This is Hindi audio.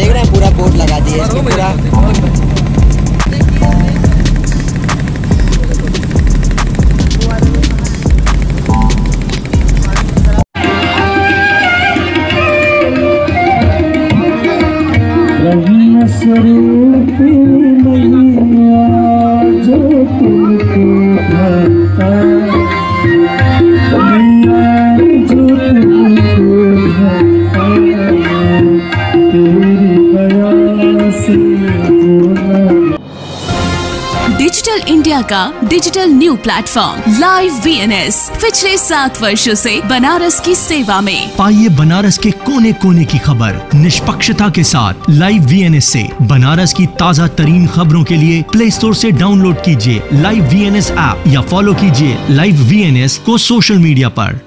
देख रहे हैं पूरा बोर्ड लगा दिया इसमें पूरा Mm-hmm. डिजिटल इंडिया का digital new platform live VNS पिछले सात वर्षों से बनारस की सेवा में। पाइए बनारस के कोने कोने की खबर, निष्पक्षता के साथ। लाइव वीएनएस से बनारस की ताज़ा तरीन खबरों के लिए प्ले स्टोर से डाउनलोड कीजिए लाइव वीएनएस ऐप या फॉलो कीजिए लाइव वीएनएस को सोशल मीडिया पर।